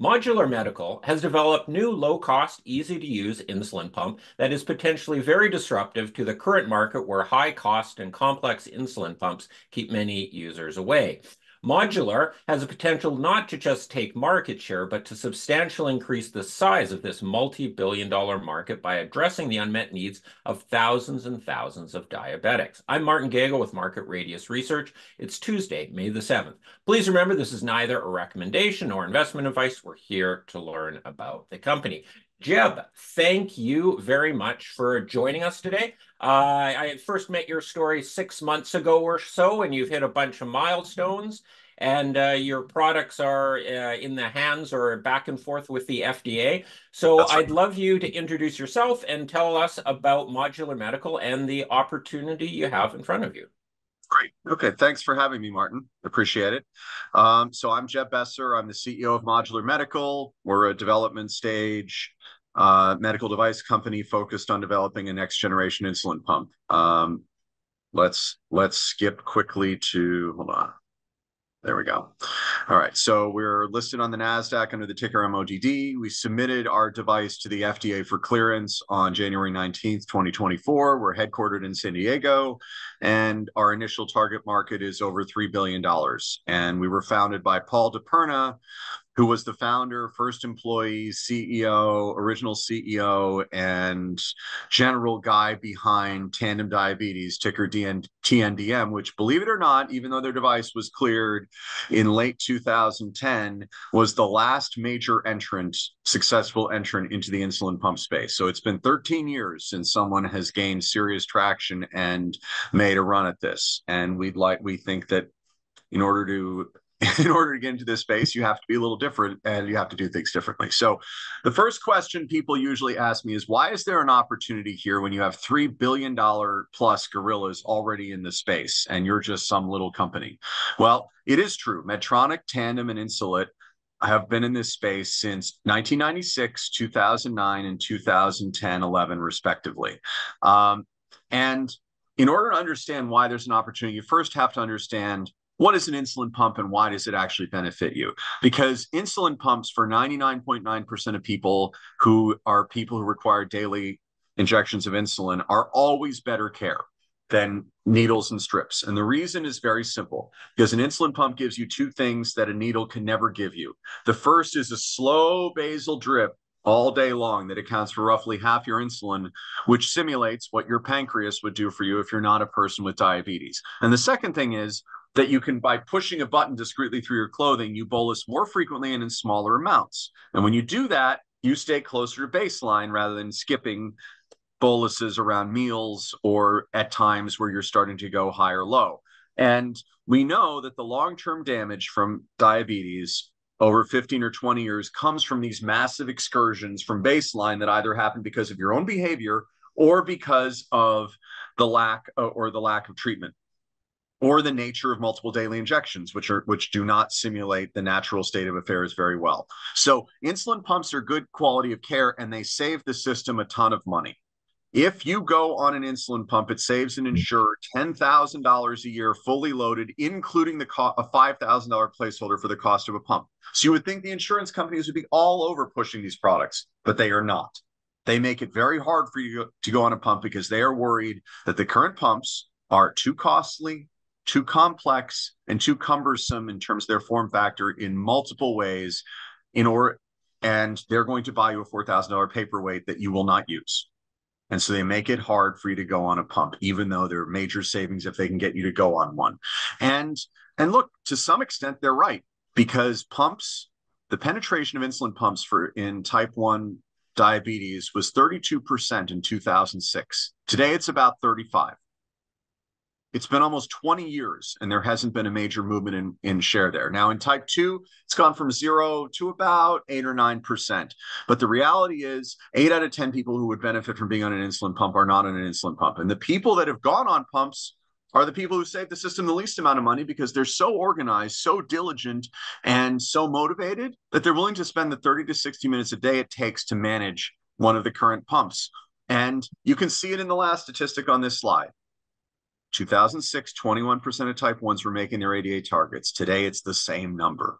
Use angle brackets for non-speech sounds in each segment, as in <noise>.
Modular Medical has developed new low-cost, easy-to-use insulin pump that is potentially very disruptive to the current market where high cost and complex insulin pumps keep many users away. Modular has a potential not to just take market share, but to substantially increase the size of this multi-billion dollar market by addressing the unmet needs of thousands and thousands of diabetics. I'm Martin Gagel with Market Radius Research. It's Tuesday, May the 7th. Please remember this is neither a recommendation nor investment advice. We're here to learn about the company. Jeb, thank you very much for joining us today. Uh, I first met your story six months ago or so, and you've hit a bunch of milestones, and uh, your products are uh, in the hands or back and forth with the FDA. So right. I'd love you to introduce yourself and tell us about Modular Medical and the opportunity you have in front of you. Great. Okay. Thanks for having me, Martin. Appreciate it. Um, so I'm Jeb Besser. I'm the CEO of Modular Medical. We're a development stage medical device company focused on developing a next generation insulin pump. Um, let's let's skip quickly to hold on. There we go. All right. So we're listed on the NASDAQ under the ticker MODD. We submitted our device to the FDA for clearance on January 19th, 2024. We're headquartered in San Diego, and our initial target market is over $3 billion. And we were founded by Paul DiPerna, who was the founder, first employee, CEO, original CEO, and general guy behind Tandem Diabetes, ticker DN, TNDM, which, believe it or not, even though their device was cleared in late 2010, was the last major entrant, successful entrant into the insulin pump space. So it's been 13 years since someone has gained serious traction and made a run at this. And we'd like, we think that in order to <laughs> in order to get into this space, you have to be a little different and you have to do things differently. So, the first question people usually ask me is why is there an opportunity here when you have $3 billion plus gorillas already in the space and you're just some little company? Well, it is true. Medtronic, Tandem, and Insulet have been in this space since 1996, 2009, and 2010 11, respectively. Um, and in order to understand why there's an opportunity, you first have to understand what is an insulin pump and why does it actually benefit you? Because insulin pumps for 99.9% of people who are people who require daily injections of insulin are always better care than needles and strips. And the reason is very simple because an insulin pump gives you two things that a needle can never give you. The first is a slow basal drip all day long that accounts for roughly half your insulin, which simulates what your pancreas would do for you if you're not a person with diabetes. And the second thing is that you can, by pushing a button discreetly through your clothing, you bolus more frequently and in smaller amounts. And when you do that, you stay closer to baseline rather than skipping boluses around meals or at times where you're starting to go high or low. And we know that the long term damage from diabetes over 15 or 20 years comes from these massive excursions from baseline that either happen because of your own behavior or because of the lack uh, or the lack of treatment or the nature of multiple daily injections which are which do not simulate the natural state of affairs very well so insulin pumps are good quality of care and they save the system a ton of money if you go on an insulin pump, it saves an mm-hmm. insurer $10,000 a year fully loaded, including the co- a $5,000 placeholder for the cost of a pump. So you would think the insurance companies would be all over pushing these products, but they are not. They make it very hard for you to go on a pump because they are worried that the current pumps are too costly, too complex and too cumbersome in terms of their form factor in multiple ways in order and they're going to buy you a $4000 paperweight that you will not use. And so they make it hard for you to go on a pump even though there are major savings if they can get you to go on one. And and look to some extent they're right because pumps the penetration of insulin pumps for in type 1 diabetes was 32% in 2006 today it's about 35 it's been almost 20 years and there hasn't been a major movement in, in share there. Now, in type 2, it's gone from zero to about 8 or 9%. But the reality is, 8 out of 10 people who would benefit from being on an insulin pump are not on an insulin pump. And the people that have gone on pumps are the people who save the system the least amount of money because they're so organized, so diligent, and so motivated that they're willing to spend the 30 to 60 minutes a day it takes to manage one of the current pumps. And you can see it in the last statistic on this slide. 2006, 21% of type 1s were making their ADA targets. Today, it's the same number.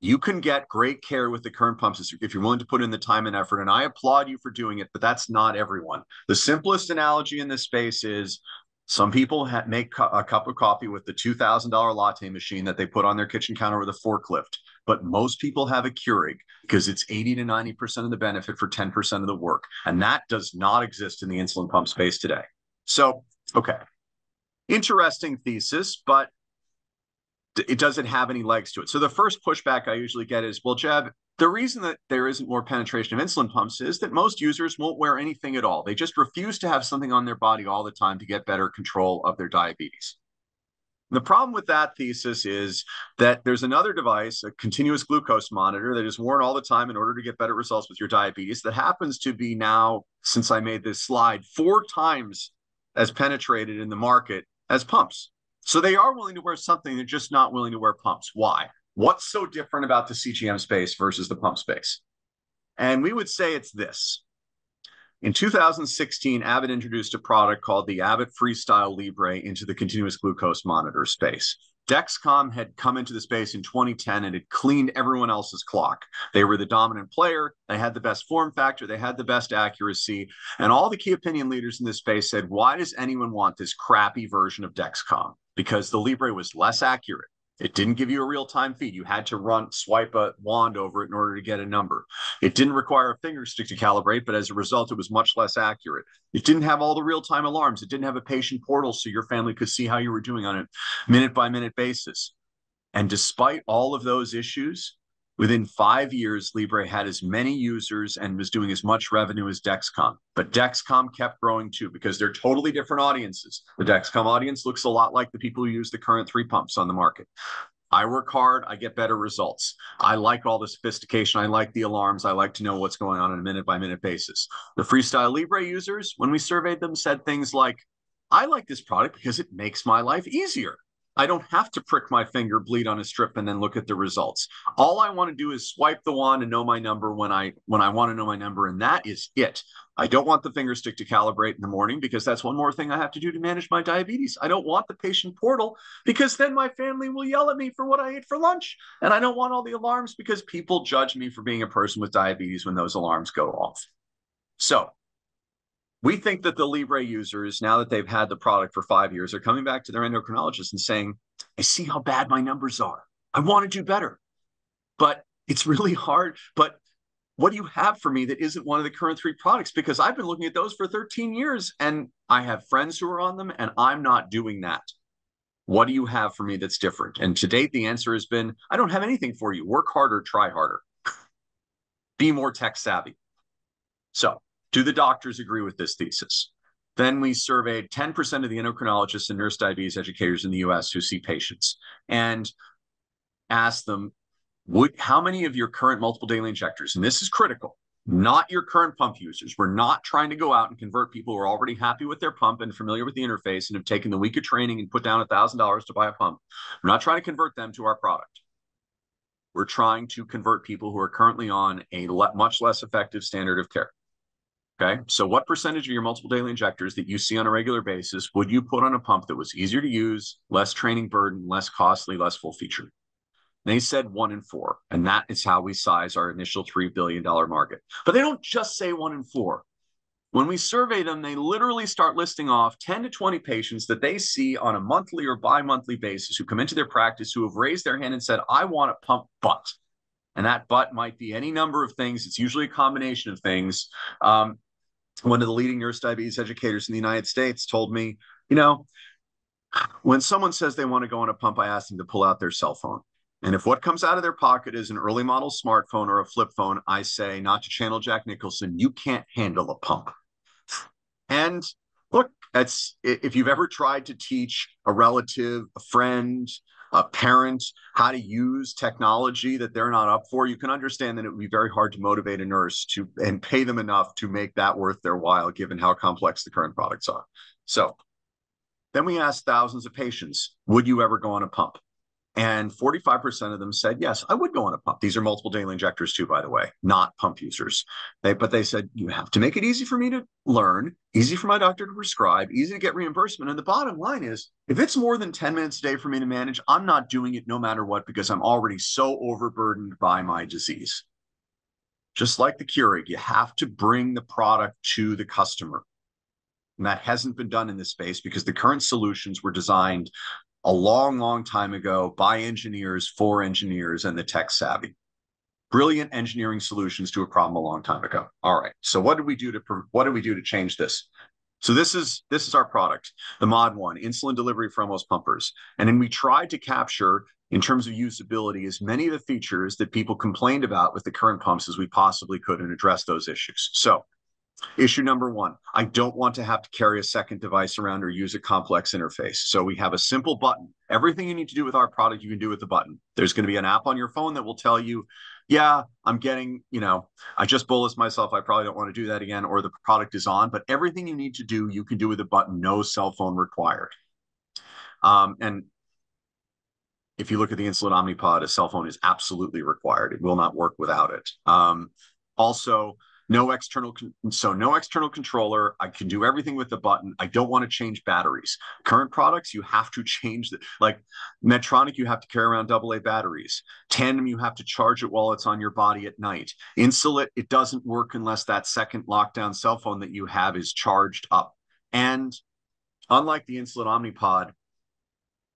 You can get great care with the current pumps if you're willing to put in the time and effort. And I applaud you for doing it, but that's not everyone. The simplest analogy in this space is some people ha- make cu- a cup of coffee with the $2,000 latte machine that they put on their kitchen counter with a forklift. But most people have a Keurig because it's 80 to 90% of the benefit for 10% of the work. And that does not exist in the insulin pump space today. So, okay. Interesting thesis, but it doesn't have any legs to it. So the first pushback I usually get is, well, Jeb, the reason that there isn't more penetration of insulin pumps is that most users won't wear anything at all. They just refuse to have something on their body all the time to get better control of their diabetes. The problem with that thesis is that there's another device, a continuous glucose monitor, that is worn all the time in order to get better results with your diabetes, that happens to be now, since I made this slide, four times as penetrated in the market as pumps. So they are willing to wear something, they're just not willing to wear pumps. Why? What's so different about the CGM space versus the pump space? And we would say it's this. In 2016, Abbott introduced a product called the Abbott Freestyle Libre into the continuous glucose monitor space. Dexcom had come into the space in 2010 and had cleaned everyone else's clock. They were the dominant player. They had the best form factor. They had the best accuracy. And all the key opinion leaders in this space said, why does anyone want this crappy version of Dexcom? Because the Libre was less accurate. It didn't give you a real time feed. You had to run, swipe a wand over it in order to get a number. It didn't require a finger stick to calibrate, but as a result, it was much less accurate. It didn't have all the real time alarms. It didn't have a patient portal so your family could see how you were doing on a minute by minute basis. And despite all of those issues, Within five years, Libre had as many users and was doing as much revenue as Dexcom. But Dexcom kept growing too because they're totally different audiences. The Dexcom audience looks a lot like the people who use the current three pumps on the market. I work hard, I get better results. I like all the sophistication, I like the alarms, I like to know what's going on on a minute by minute basis. The Freestyle Libre users, when we surveyed them, said things like, I like this product because it makes my life easier. I don't have to prick my finger, bleed on a strip, and then look at the results. All I want to do is swipe the wand and know my number when I when I want to know my number, and that is it. I don't want the finger stick to calibrate in the morning because that's one more thing I have to do to manage my diabetes. I don't want the patient portal because then my family will yell at me for what I ate for lunch. And I don't want all the alarms because people judge me for being a person with diabetes when those alarms go off. So we think that the Libre users, now that they've had the product for five years, are coming back to their endocrinologist and saying, I see how bad my numbers are. I want to do better. But it's really hard. But what do you have for me that isn't one of the current three products? Because I've been looking at those for 13 years and I have friends who are on them and I'm not doing that. What do you have for me that's different? And to date, the answer has been I don't have anything for you. Work harder, try harder, be more tech savvy. So do the doctors agree with this thesis? Then we surveyed 10% of the endocrinologists and nurse diabetes educators in the US who see patients and asked them, would, how many of your current multiple daily injectors, and this is critical, not your current pump users. We're not trying to go out and convert people who are already happy with their pump and familiar with the interface and have taken the week of training and put down $1,000 to buy a pump. We're not trying to convert them to our product. We're trying to convert people who are currently on a le- much less effective standard of care. Okay. So, what percentage of your multiple daily injectors that you see on a regular basis would you put on a pump that was easier to use, less training burden, less costly, less full feature? they said one in four. And that is how we size our initial $3 billion market. But they don't just say one in four. When we survey them, they literally start listing off 10 to 20 patients that they see on a monthly or bi monthly basis who come into their practice who have raised their hand and said, I want a pump but. And that but might be any number of things. It's usually a combination of things. Um, one of the leading nurse diabetes educators in the United States told me, you know, when someone says they want to go on a pump, I ask them to pull out their cell phone. And if what comes out of their pocket is an early model smartphone or a flip phone, I say, not to channel Jack Nicholson, you can't handle a pump. And look, that's if you've ever tried to teach a relative, a friend, a parent how to use technology that they're not up for, you can understand that it would be very hard to motivate a nurse to and pay them enough to make that worth their while, given how complex the current products are. So then we asked thousands of patients, would you ever go on a pump? And 45% of them said, yes, I would go on a pump. These are multiple daily injectors too, by the way, not pump users. They, but they said, you have to make it easy for me to learn, easy for my doctor to prescribe, easy to get reimbursement. And the bottom line is, if it's more than 10 minutes a day for me to manage, I'm not doing it no matter what because I'm already so overburdened by my disease. Just like the Keurig, you have to bring the product to the customer. And that hasn't been done in this space because the current solutions were designed a long, long time ago by engineers for engineers and the tech savvy. Brilliant engineering solutions to a problem a long time ago. All right. So what did we do to what did we do to change this? So this is this is our product, the Mod One, insulin delivery for almost pumpers, and then we tried to capture in terms of usability as many of the features that people complained about with the current pumps as we possibly could and address those issues. So Issue number one, I don't want to have to carry a second device around or use a complex interface. So we have a simple button. Everything you need to do with our product, you can do with the button. There's going to be an app on your phone that will tell you, yeah, I'm getting, you know, I just bolus myself. I probably don't want to do that again, or the product is on. But everything you need to do, you can do with a button, no cell phone required. Um, and if you look at the Insulet Omnipod, a cell phone is absolutely required. It will not work without it. Um, also, no external so no external controller. I can do everything with the button. I don't want to change batteries. Current products you have to change the like medtronic you have to carry around double a batteries. Tandem you have to charge it while it's on your body at night. Insulet it doesn't work unless that second lockdown cell phone that you have is charged up. And unlike the Insulet Omnipod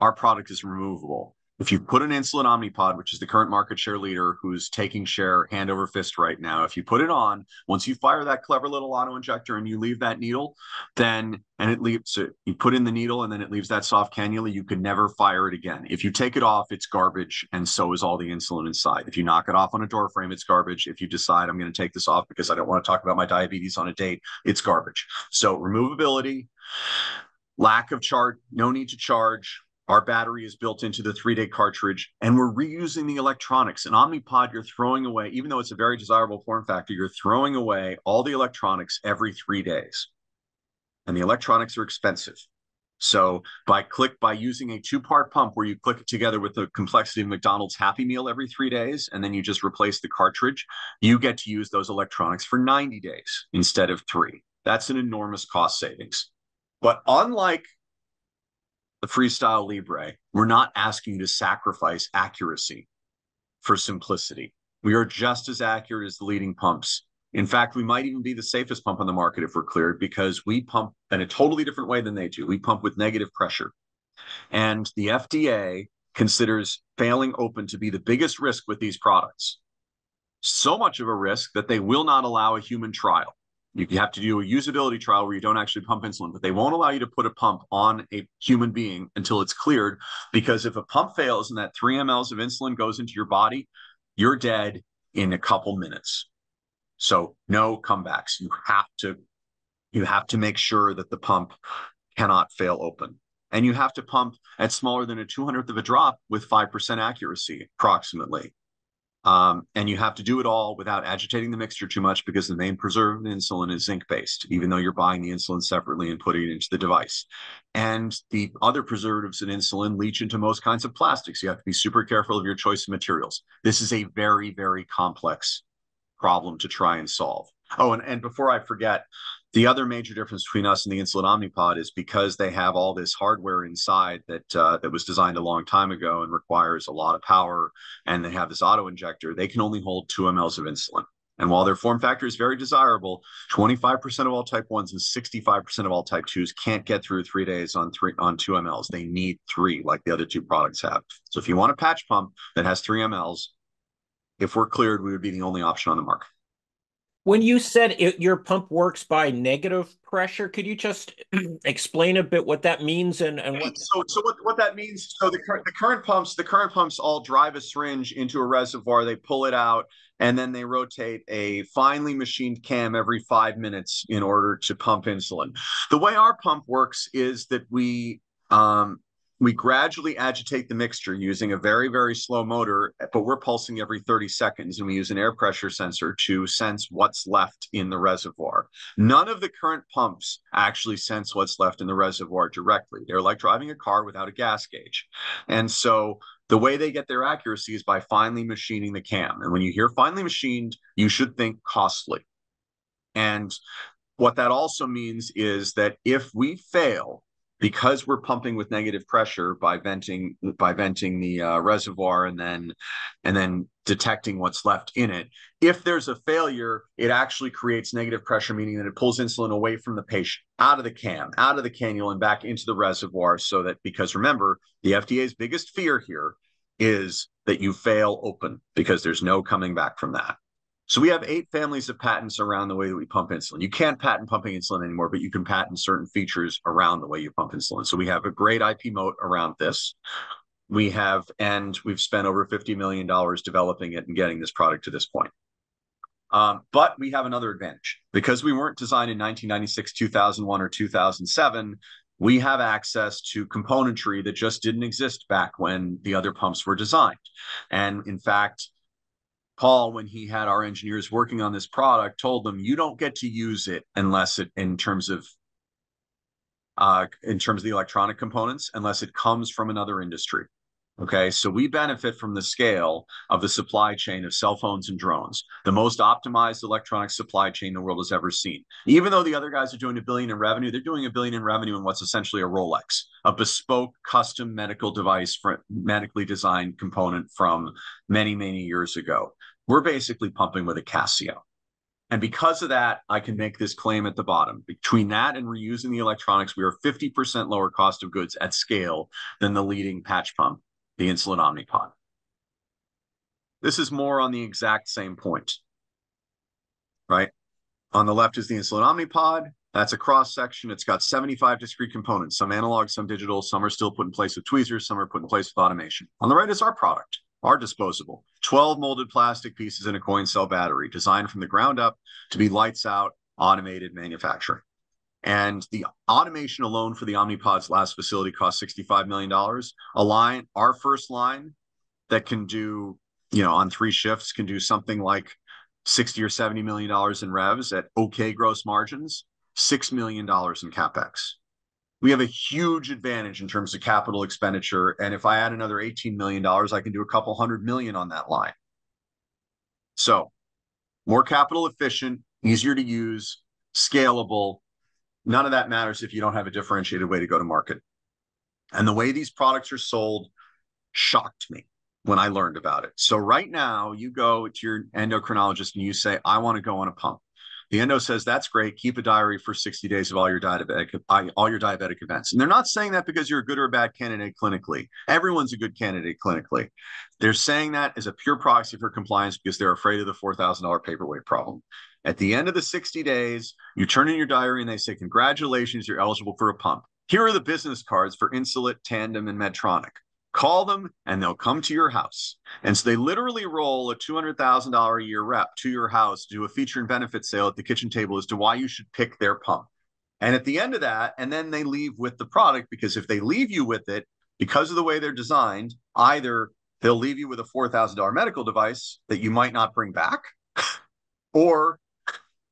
our product is removable if you put an Insulet Omnipod which is the current market share leader who's taking share hand over fist right now if you put it on once you fire that clever little auto injector and you leave that needle then and it leaves so you put in the needle and then it leaves that soft cannula you can never fire it again. If you take it off it's garbage and so is all the insulin inside. If you knock it off on a door frame it's garbage. If you decide i'm going to take this off because i don't want to talk about my diabetes on a date it's garbage. So removability lack of charge no need to charge our battery is built into the three day cartridge, and we're reusing the electronics. An Omnipod, you're throwing away, even though it's a very desirable form factor, you're throwing away all the electronics every three days. And the electronics are expensive. So by click by using a two-part pump where you click it together with the complexity of McDonald's Happy Meal every three days, and then you just replace the cartridge, you get to use those electronics for 90 days instead of three. That's an enormous cost savings. But unlike the Freestyle Libre, we're not asking you to sacrifice accuracy for simplicity. We are just as accurate as the leading pumps. In fact, we might even be the safest pump on the market if we're cleared because we pump in a totally different way than they do. We pump with negative pressure. And the FDA considers failing open to be the biggest risk with these products. So much of a risk that they will not allow a human trial. You have to do a usability trial where you don't actually pump insulin, but they won't allow you to put a pump on a human being until it's cleared. Because if a pump fails and that three mLs of insulin goes into your body, you're dead in a couple minutes. So no comebacks. You have to you have to make sure that the pump cannot fail open. And you have to pump at smaller than a 200th of a drop with 5% accuracy, approximately. Um, and you have to do it all without agitating the mixture too much because the main preserved insulin is zinc based, even though you're buying the insulin separately and putting it into the device. And the other preservatives in insulin leach into most kinds of plastics. You have to be super careful of your choice of materials. This is a very, very complex problem to try and solve. Oh, and, and before I forget, the other major difference between us and the Insulet Omnipod is because they have all this hardware inside that uh, that was designed a long time ago and requires a lot of power, and they have this auto injector. They can only hold two mLs of insulin. And while their form factor is very desirable, 25% of all type 1s and 65% of all type 2s can't get through three days on three on 2 mLs. They need three, like the other two products have. So if you want a patch pump that has 3 mLs, if we're cleared, we would be the only option on the market. When you said it, your pump works by negative pressure, could you just <clears throat> explain a bit what that means and, and what? So, so what, what that means? So the current the current pumps the current pumps all drive a syringe into a reservoir. They pull it out and then they rotate a finely machined cam every five minutes in order to pump insulin. The way our pump works is that we um, we gradually agitate the mixture using a very, very slow motor, but we're pulsing every 30 seconds, and we use an air pressure sensor to sense what's left in the reservoir. None of the current pumps actually sense what's left in the reservoir directly. They're like driving a car without a gas gauge. And so The way they get their accuracy is by finely machining the cam. And when you hear finely machined, you should think costly. And what that also means is that if we fail because we're pumping with negative pressure by venting by venting the uh, reservoir and then and then detecting what's left in it if there's a failure it actually creates negative pressure meaning that it pulls insulin away from the patient out of the cam out of the cannula and back into the reservoir so that because remember the FDA's biggest fear here is that you fail open because there's no coming back from that so we have eight families of patents around the way that we pump insulin. You can't patent pumping insulin anymore, but you can patent certain features around the way you pump insulin. So we have a great IP moat around this. We have, and we've spent over $50 million developing it and getting this product to this point. Um, but we have another advantage because we weren't designed in 1996, 2001, or 2007. We have access to componentry that just didn't exist back when the other pumps were designed. And in fact, Paul, when he had our engineers working on this product, told them you don't get to use it unless it, in terms of, uh, in terms of the electronic components, unless it comes from another industry. Okay, so we benefit from the scale of the supply chain of cell phones and drones, the most optimized electronic supply chain the world has ever seen. Even though the other guys are doing a billion in revenue, they're doing a billion in revenue in what's essentially a Rolex, a bespoke custom medical device, for, medically designed component from many, many years ago. We're basically pumping with a Casio. And because of that, I can make this claim at the bottom. Between that and reusing the electronics, we are 50% lower cost of goods at scale than the leading patch pump the Insulet Omnipod. This is more on the exact same point, right? On the left is the Insulet Omnipod. That's a cross section. It's got 75 discrete components, some analog, some digital, some are still put in place with tweezers, some are put in place with automation. On the right is our product, our disposable. 12 molded plastic pieces in a coin cell battery, designed from the ground up to be lights out automated manufacturing. And the automation alone for the Omnipod's last facility cost $65 million. A line, our first line that can do, you know, on three shifts can do something like 60 or 70 million dollars in revs at okay gross margins, six million dollars in capex. We have a huge advantage in terms of capital expenditure. And if I add another $18 million, I can do a couple hundred million on that line. So more capital efficient, easier to use, scalable, None of that matters if you don't have a differentiated way to go to market. And the way these products are sold shocked me when I learned about it. So right now, you go to your endocrinologist and you say, "I want to go on a pump." The endo says, "That's great. Keep a diary for 60 days of all your diabetic uh, all your diabetic events." And they're not saying that because you're a good or a bad candidate clinically. Everyone's a good candidate clinically. They're saying that as a pure proxy for compliance because they're afraid of the $4,000 paperweight problem. At the end of the 60 days, you turn in your diary and they say, Congratulations, you're eligible for a pump. Here are the business cards for Insulet, Tandem, and Medtronic. Call them and they'll come to your house. And so they literally roll a $200,000 a year rep to your house, to do a feature and benefit sale at the kitchen table as to why you should pick their pump. And at the end of that, and then they leave with the product because if they leave you with it, because of the way they're designed, either they'll leave you with a $4,000 medical device that you might not bring back, <laughs> or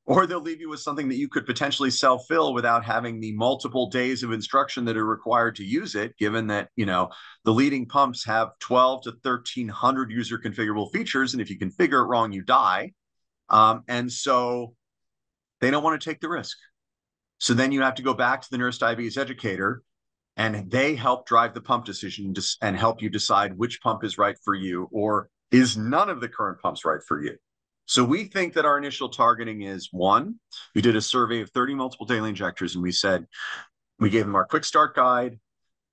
or they'll leave you with something that you could potentially self-fill without having the multiple days of instruction that are required to use it given that you know the leading pumps have 12 to 1300 user configurable features and if you configure it wrong you die. Um, and so they don't want to take the risk. So then you have to go back to the nurse diabetes educator and they help drive the pump decision and help you decide which pump is right for you or is none of the current pumps right for you so we think that our initial targeting is one, we did a survey of 30 multiple daily injectors and we said, we gave them our quick start guide,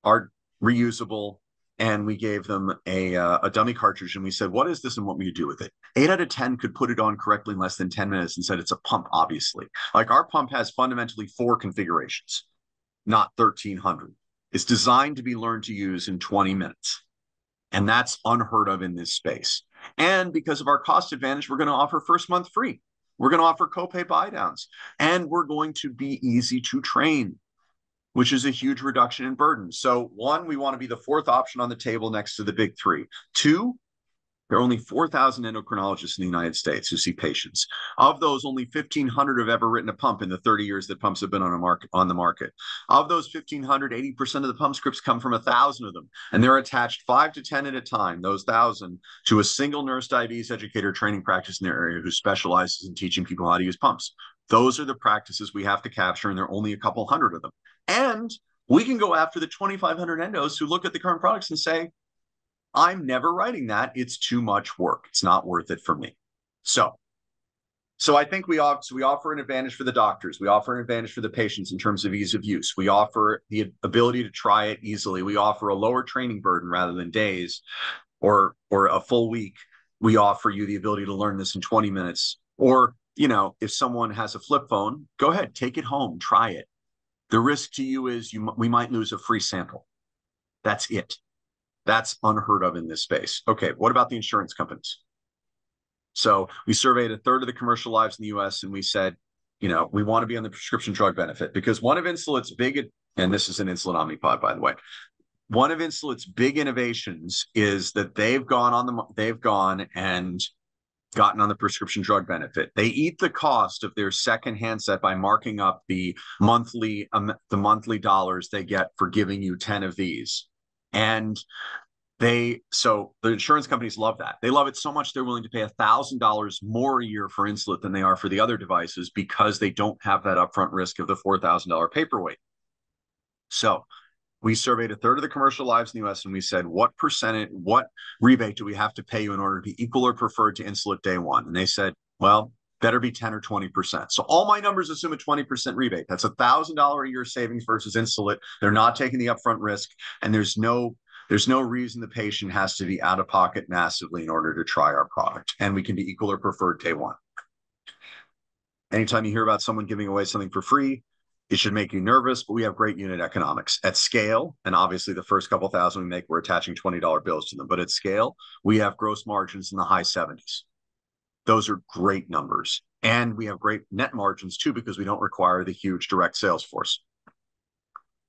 our reusable, and we gave them a, uh, a dummy cartridge and we said, what is this and what will you do with it? Eight out of 10 could put it on correctly in less than 10 minutes and said it's a pump, obviously. Like our pump has fundamentally four configurations, not 1300. It's designed to be learned to use in 20 minutes. And that's unheard of in this space. And because of our cost advantage, we're going to offer first month free. We're going to offer copay buy downs. And we're going to be easy to train, which is a huge reduction in burden. So, one, we want to be the fourth option on the table next to the big three. Two, There are only 4,000 endocrinologists in the United States who see patients. Of those, only 1,500 have ever written a pump in the 30 years that pumps have been on market on the market. Of those 1,500, 80% of the pump scripts come from a thousand of them, and they're attached five to 10 at a time. Those thousand to a single nurse diabetes educator training practice in their area who specializes in teaching people how to use pumps. Those are the practices we have to capture, and there are only a couple hundred of them. And we can go after the 2,500 endos who look at the current products and say, I'm never writing that. It's too much work. It's not worth it for me. So, so I think we offer, so we offer an advantage for the doctors. We offer an advantage for the patients in terms of ease of use. We offer the ability to try it easily. We offer a lower training burden rather than days or or a full week. We offer you the ability to learn this in 20 minutes. Or, you know, if someone has a flip phone, go ahead, take it home, try it. The risk to you is you we might lose a free sample. That's it. That's unheard of in this space. Okay, what about the insurance companies? So we surveyed a third of the commercial lives in the US and we said, you know, we want to be on the prescription drug benefit because one of Insulet's big, and this is an Insulet Omnipod, by the way. One of Insulet's big innovations is that they've gone on the they've gone and gotten on the prescription drug benefit. They eat the cost of their second handset by marking up the monthly um, the monthly dollars they get for giving you 10 of these. And they so the insurance companies love that. They love it so much they're willing to pay a thousand dollars more a year for Insulet than they are for the other devices because they don't have that upfront risk of the four thousand dollar paperweight. So we surveyed a third of the commercial lives in the US and we said, what percentage, what rebate do we have to pay you in order to be equal or preferred to Insulet day one? And they said, well, better be 10 or 20%. So all my numbers assume a 20% rebate. That's a thousand dollar a year savings versus Insulet. They're not taking the upfront risk, and there's no there's no reason the patient has to be out of pocket massively in order to try our product. And we can be equal or preferred day one. Anytime you hear about someone giving away something for free, it should make you nervous, but we have great unit economics at scale. And obviously, the first couple thousand we make, we're attaching $20 bills to them. But at scale, we have gross margins in the high 70s. Those are great numbers. And we have great net margins too, because we don't require the huge direct sales force.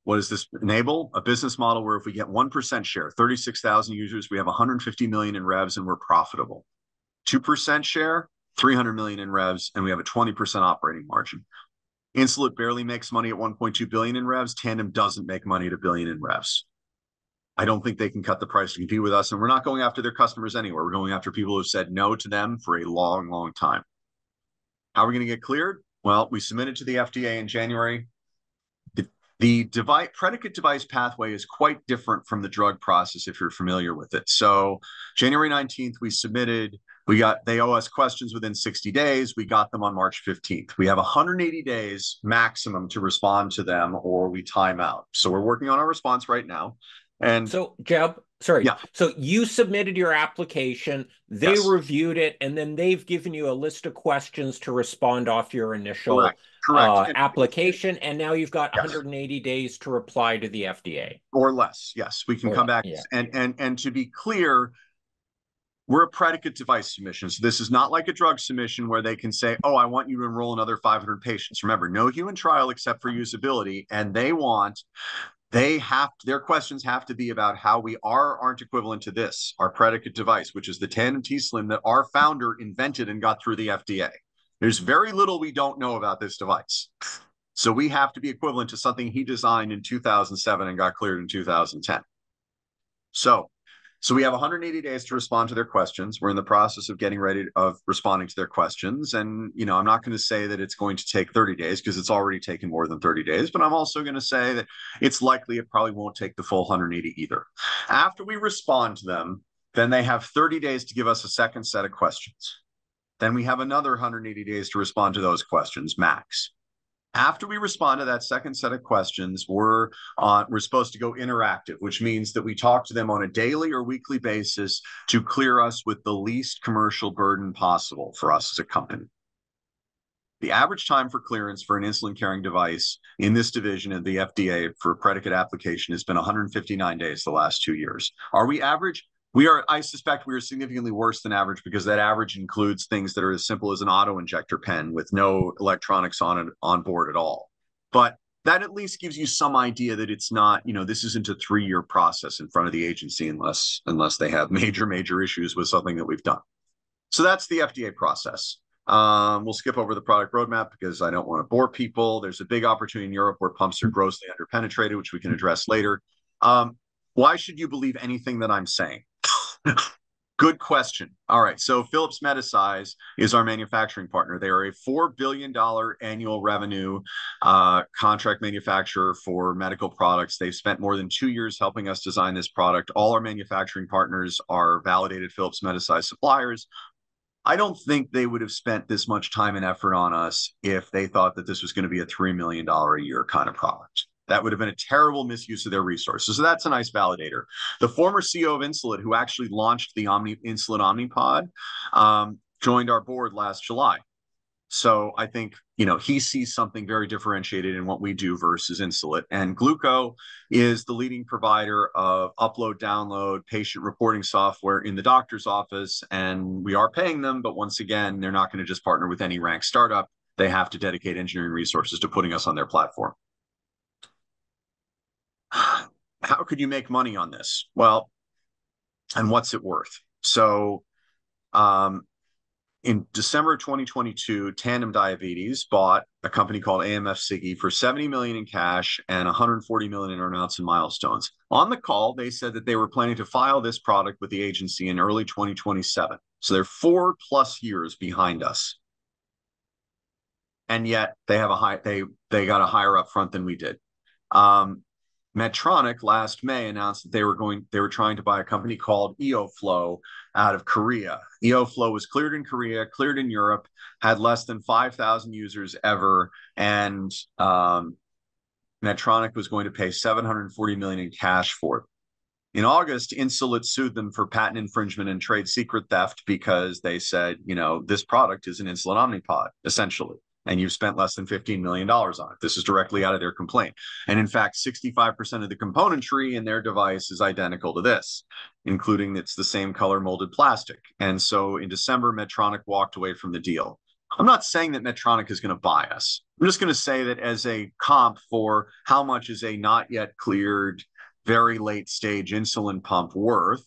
What does this enable? A business model where if we get 1% share, 36,000 users, we have 150 million in revs and we're profitable. 2% share, 300 million in revs, and we have a 20% operating margin. Insulet barely makes money at 1.2 billion in revs. Tandem doesn't make money at a billion in revs. I don't think they can cut the price to compete with us. And we're not going after their customers anywhere. We're going after people who have said no to them for a long, long time. How are we going to get cleared? Well, we submitted to the FDA in January. The, the device, predicate device pathway is quite different from the drug process if you're familiar with it. So, January 19th, we submitted. We got they owe us questions within 60 days. We got them on March 15th. We have 180 days maximum to respond to them, or we time out. So we're working on our response right now. And so, Jeb, sorry. Yeah. So you submitted your application, they yes. reviewed it, and then they've given you a list of questions to respond off your initial Correct. Correct. Uh, application, and now you've got yes. 180 days to reply to the FDA or less. Yes, we can or come back yeah. and and and to be clear. We're a predicate device submission. So this is not like a drug submission where they can say, oh, I want you to enroll another 500 patients. Remember, no human trial except for usability. And they want they have their questions have to be about how we are aren't equivalent to this our predicate device which is the tandem t-slim that our founder invented and got through the fda there's very little we don't know about this device. So we have to be equivalent to something he designed in 2007 and got cleared in 2010 so so we have 180 days to respond to their questions. We're in the process of getting ready of responding to their questions. And, you know, I'm not going to say that it's going to take 30 days because it's already taken more than 30 days, but I'm also going to say that it's likely it probably won't take the full 180 either. After we respond to them, then they have 30 days to give us a second set of questions. Then we have another 180 days to respond to those questions, max. After we respond to that second set of questions, we're on, we're supposed to go interactive, which means that we talk to them on a daily or weekly basis to clear us with the least commercial burden possible for us as a company. The average time for clearance for an insulin carrying device in this division of the FDA for predicate application has been 159 days the last two years. Are we average? We are i suspect we are significantly worse than average because that average includes things that are as simple as an auto injector pen with no electronics on it on board at all but that at least gives you some idea that it's not, you know, this isn't a three-year process in front of the agency unless unless they have <laughs> major, major issues with something that we've done. So that's the FDA process. Um, we'll skip over the product roadmap because I don't want to bore people. There's a big opportunity in Europe where pumps are grossly underpenetrated, which we can address later. Um, why should you believe anything that I'm saying? <laughs> Good question. All right. So Philips Medisize is our manufacturing partner. They are a $4 billion annual revenue uh, contract manufacturer for medical products. They've spent more than two years helping us design this product. All our manufacturing partners are validated Philips Medisize suppliers. I don't think they would have spent this much time and effort on us if they thought that this was going to be a $3 million a year kind of product. That would have been a terrible misuse of their resources. So that's a nice validator. The former CEO of Insulet, who actually launched the Omni Insulet Omnipod, um, joined our board last July. So I think you know he sees something very differentiated in what we do versus Insulet. And Glooko is the leading provider of upload, download, patient reporting software in the doctor's office, and we are paying them. But once again, they're not going to just partner with any rank startup. They have to dedicate engineering resources to putting us on their platform how could you make money on this? Well, and what's it worth? So, um, in December 2022, Tandem Diabetes bought a company called AMF Sigi for 70 million in cash and 140 million in earnouts and milestones. On the call, they said that they were planning to file this product with the agency in early 2027. So they're four plus years behind us. And yet they have a high they they got a higher upfront than we did. Um, Medtronic last May announced that they were going they were trying to buy a company called EOFlow out of Korea. EOFlow was cleared in Korea, cleared in Europe, had less than 5,000 users ever and um, Medtronic was going to pay 740 million in cash for it. In August, Insulet sued them for patent infringement and trade secret theft because they said, you know, this product is an Insulet Omnipod, essentially and you've spent less than $15 million on it. This is directly out of their complaint. And in fact, 65% of the componentry in their device is identical to this, including it's the same color molded plastic. And so in December, Medtronic walked away from the deal. I'm not saying that Medtronic is going to buy us. I'm just going to say that as a comp for how much is a not yet cleared, very late stage insulin pump worth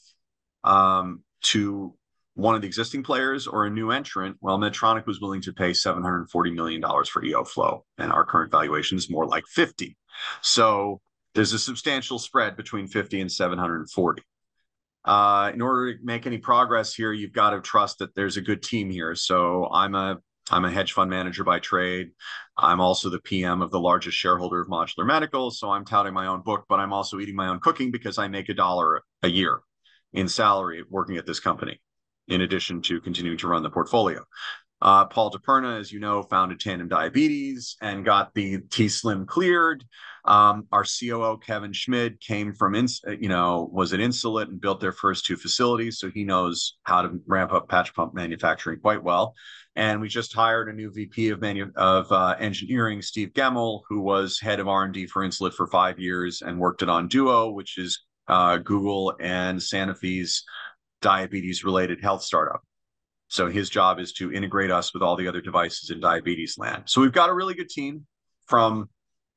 um, to one of the existing players or a new entrant, well, Medtronic was willing to pay $740 million for EOFlow, and our current valuation is more like 50. So there's a substantial spread between 50 and 740. Uh, in order to make any progress here, you've got to trust that there's a good team here. So I'm a I'm a hedge fund manager by trade. I'm also the PM of the largest shareholder of Modular Medical. So I'm touting my own book, but I'm also eating my own cooking because I make a dollar a year in salary working at this company in addition to continuing to run the portfolio. Uh, Paul DiPerna, as you know, founded Tandem Diabetes and got the T Slim cleared. Um, our COO Kevin Schmid came from, ins- you know, was at Insulet and built their first two facilities, so he knows how to ramp up patch pump manufacturing quite well. And we just hired a new VP of manu- of uh, engineering, Steve Gemmell, who was head of R and D for Insulet for five years and worked it Onduo, which is uh, Google and Sanofi's diabetes related health startup. So his job is to integrate us with all the other devices in diabetes land. So we've got a really good team from,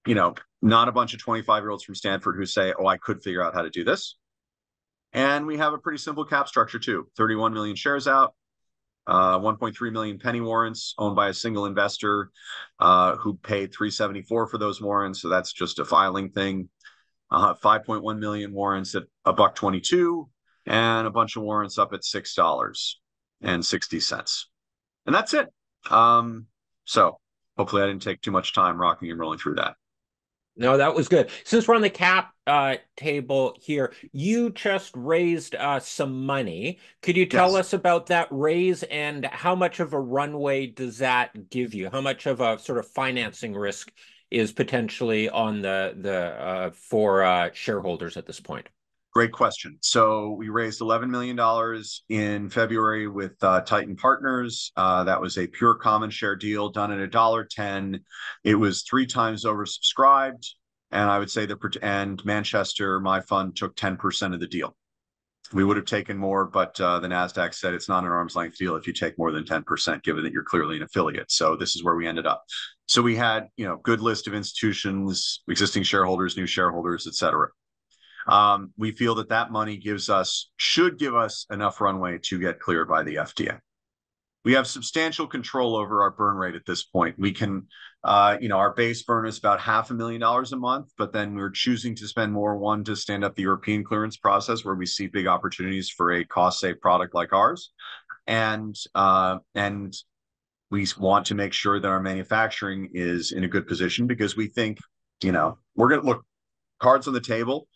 you know, not a bunch of 25 year olds from Stanford who say, oh, I could figure out how to do this. And we have a pretty simple cap structure too 31 million shares out, uh, 1.3 million penny warrants owned by a single investor uh, who paid 374 for those warrants. So that's just a filing thing. Uh, 5.1 million warrants at a buck 22 and a bunch of warrants up at six dollars and sixty cents, and that's it. Um, so hopefully, I didn't take too much time rocking and rolling through that. No, that was good. Since we're on the cap uh, table here, you just raised uh, some money. Could you tell yes. us about that raise and how much of a runway does that give you? How much of a sort of financing risk is potentially on the the uh, for uh, shareholders at this point? Great question. So we raised $11 million in February with uh, Titan Partners. Uh, that was a pure common share deal done at $1.10. It was three times oversubscribed. And I would say that, and Manchester, my fund, took 10% of the deal. We would have taken more, but uh, the NASDAQ said it's not an arm's length deal if you take more than 10%, given that you're clearly an affiliate. So this is where we ended up. So we had, you know, good list of institutions, existing shareholders, new shareholders, et cetera. Um, we feel that that money gives us, should give us enough runway to get cleared by the FDA. We have substantial control over our burn rate at this point. We can, uh, you know, our base burn is about half a million dollars a month, but then we're choosing to spend more, one, to stand up the European clearance process where we see big opportunities for a cost-safe product like ours. And, uh, and we want to make sure that our manufacturing is in a good position because we think, you know, we're going to look cards on the table.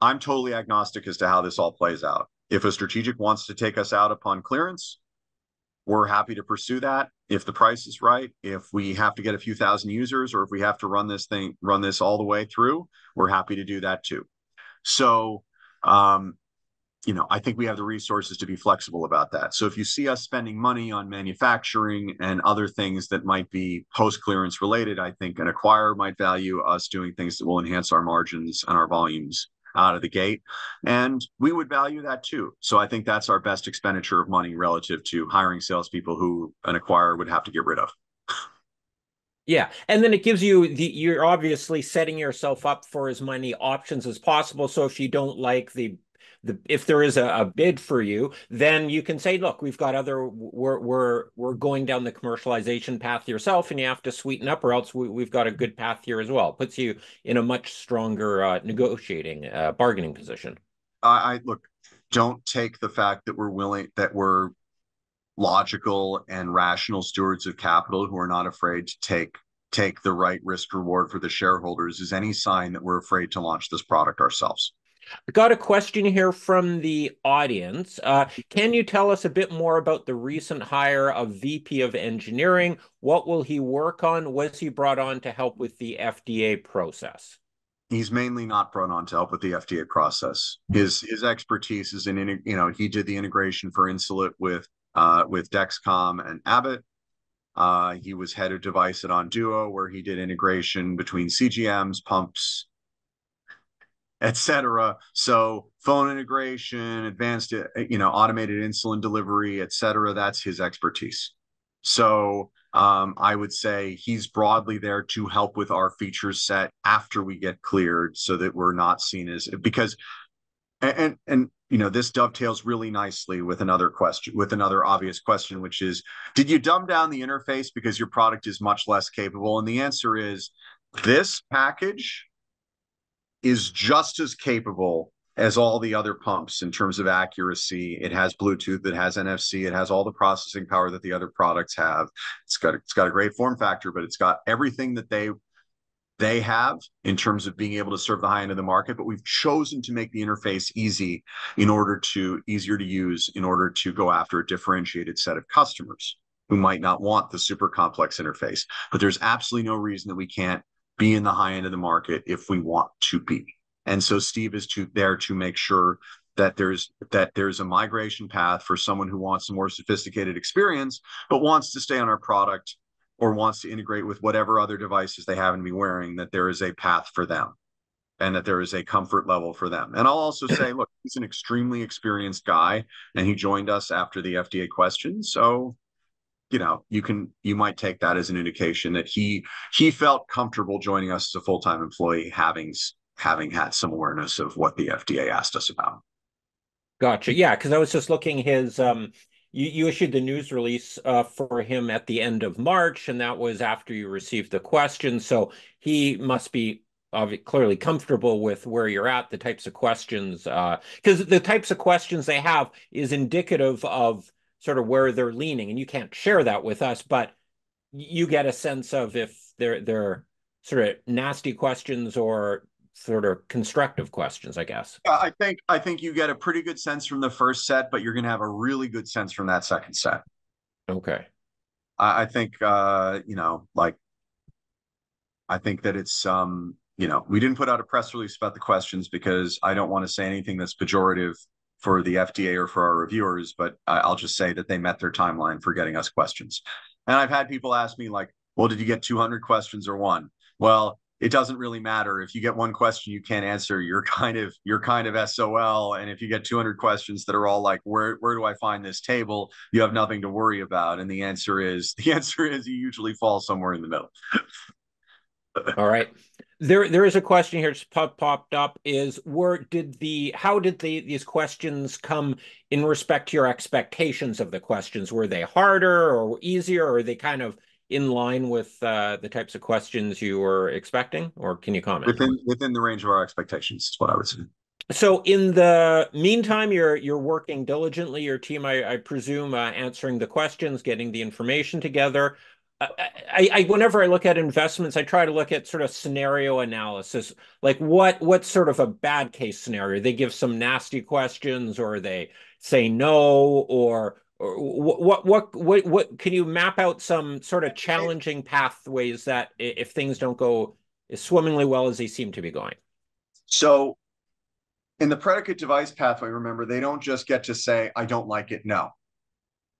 I'm totally agnostic as to how this all plays out. If a strategic wants to take us out upon clearance, we're happy to pursue that if the price is right. If we have to get a few thousand users or if we have to run this thing, run this all the way through, we're happy to do that too. So, um, you know, I think we have the resources to be flexible about that. So if you see us spending money on manufacturing and other things that might be post clearance related, I think an acquirer might value us doing things that will enhance our margins and our volumes out of the gate. Mm-hmm. And we would value that too. So I think that's our best expenditure of money relative to hiring salespeople who an acquirer would have to get rid of. Yeah, and then it gives you the you're obviously setting yourself up for as many options as possible. So if you don't like the the, if there is a, a, bid for you, then you can say, look, we've got other, we're, we're, we're going down the commercialization path yourself and you have to sweeten up or else we, have got a good path here as well. It puts you in a much stronger uh, negotiating, uh, bargaining position. I, I look, don't take the fact that we're willing, that we're logical and rational stewards of capital who are not afraid to take take the right risk reward for the shareholders as any sign that we're afraid to launch this product ourselves. I got a question here from the audience. Uh, can you tell us a bit more about the recent hire of VP of Engineering? What will he work on? Was he brought on to help with the FDA process? He's mainly not brought on to help with the FDA process. His his expertise is in you know he did the integration for Insulet with uh, with Dexcom and Abbott. Uh, he was head of device at Onduo, where he did integration between CGMs, pumps, etc. So phone integration, advanced, uh, you know, automated insulin delivery, etc. That's his expertise. So um, I would say he's broadly there to help with our feature set after we get cleared, so that we're not seen as because and and you know this dovetails really nicely with another question with another obvious question which is did you dumb down the interface because your product is much less capable and the answer is this package is just as capable as all the other pumps in terms of accuracy. It has Bluetooth, it has NFC, it has all the processing power that the other products have. It's got it's got a great form factor, but it's got everything that they they have in terms of being able to serve the high end of the market but we've chosen to make the interface easy in order to easier to use in order to go after a differentiated set of customers who might not want the super complex interface but there's absolutely no reason that we can't be in the high end of the market if we want to be. And so Steve is to, there to make sure that there's that there's a migration path for someone who wants a more sophisticated experience, but wants to stay on our product or wants to integrate with whatever other devices they happen to be wearing, that there is a path for them and that there is a comfort level for them. And I'll also say, look, he's an extremely experienced guy, and he joined us after the FDA question. So you know you can you might take that as an indication that he he felt comfortable joining us as a full-time employee having having had some awareness of what the fda asked us about. Gotcha. Yeah because i was just looking his um you, you issued the news release uh, for him at the end of march and that was after you received the question. So he must be clearly comfortable with where you're at the types of questions uh because uh, the types of questions they have is indicative of sort of where they're leaning, and you can't share that with us, but you get a sense of if they're they're sort of nasty questions or sort of constructive questions, I guess. Yeah, I think I think you get a pretty good sense from the first set, but you're going to have a really good sense from that second set. Okay. I, I think uh, you know, like, I think that it's um, you know, we didn't put out a press release about the questions because I don't want to say anything that's pejorative for the FDA or for our reviewers, but I'll just say that they met their timeline for getting us questions. And I've had people ask me, like, well, did you get 200 questions or one? Well, it doesn't really matter. If you get one question you can't answer you're kind of you're kind of sol and if you get 200 questions that are all like where where do i find this table? You have nothing to worry about. And the answer is <laughs> the answer is you usually fall somewhere in the middle. All right there there is a question here just pop, popped up is where did the how did the these questions come in respect to your expectations of the questions were they harder or easier or are they kind of in line with uh, the types of questions you were expecting, or can you comment? Within within the range of our expectations, is what I would say. So, in the meantime, you're you're working diligently. Your team, I, I presume, uh, answering the questions, getting the information together. I, I, whenever I look at investments, I try to look at sort of scenario analysis, like what what sort of a bad case scenario. They give some nasty questions, or they say no, or what, what what what can you map out some sort of challenging pathways that if things don't go as swimmingly well as they seem to be going? So in the predicate device pathway remember they don't just get to say i don't like it no.